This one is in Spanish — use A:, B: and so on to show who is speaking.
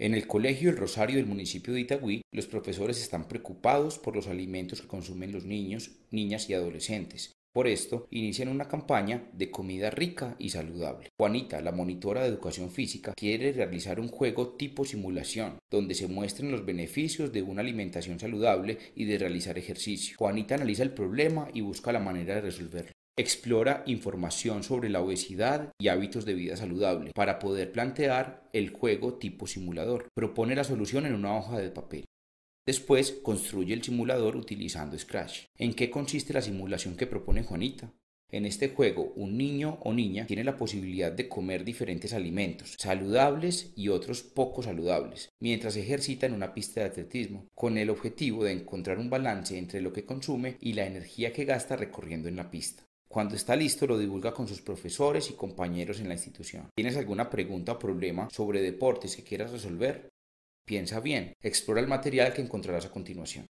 A: En el Colegio El Rosario del municipio de Itagüí, los profesores están preocupados por los alimentos que consumen los niños, niñas y adolescentes. Por esto, inician una campaña de comida rica y saludable. Juanita, la monitora de educación física, quiere realizar un juego tipo simulación, donde se muestren los beneficios de una alimentación saludable y de realizar ejercicio. Juanita analiza el problema y busca la manera de resolverlo. Explora información sobre la obesidad y hábitos de vida saludable para poder plantear el juego tipo simulador. Propone la solución en una hoja de papel. Después construye el simulador utilizando Scratch. ¿En qué consiste la simulación que propone Juanita? En este juego, un niño o niña tiene la posibilidad de comer diferentes alimentos, saludables y otros poco saludables, mientras ejercita en una pista de atletismo, con el objetivo de encontrar un balance entre lo que consume y la energía que gasta recorriendo en la pista. Cuando está listo lo divulga con sus profesores y compañeros en la institución. ¿Tienes alguna pregunta o problema sobre deportes que quieras resolver? Piensa bien, explora el material que encontrarás a continuación.